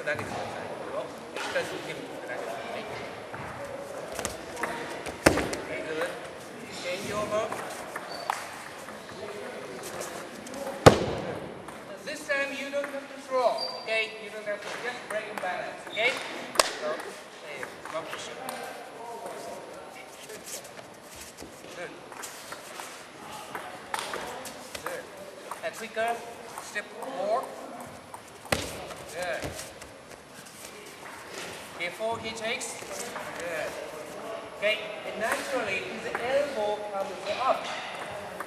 と投げてくださいこれを一回受け身に投げてください Okay, good. Change over. This time you don't have to throw, okay? You don't have to just break and balance, okay? So, hey, one position. Good. Good. And quicker, step more. Good. Before he takes. Okay, and naturally his elbow comes up,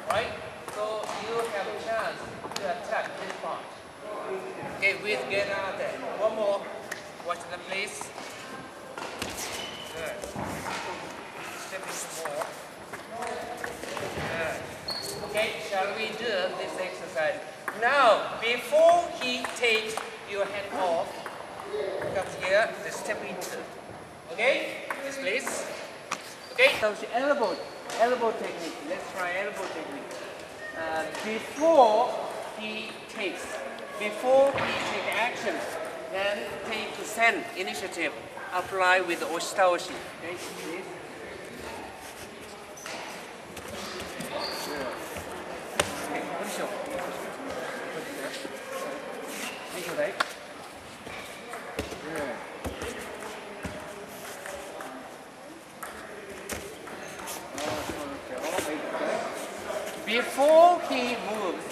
right? So you have a chance to attack this part. Okay, with gedan ate. One more. Watch the place. Good. Step in more. Good. Okay, shall we do this exercise? Now, before he takes your hand off, the step into. Okay? Yes, please. Okay, so the elbow, elbow technique. Let's try elbow technique. Uh, before he takes, before he take action, then take the sen initiative. Apply with oshitaoshi. Okay, please. Okay, position. Position, right? Good. Before he moves,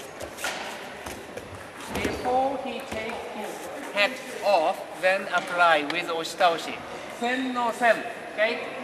before he takes his hat off, then apply with oshitaoshi. Sen no sen, okay?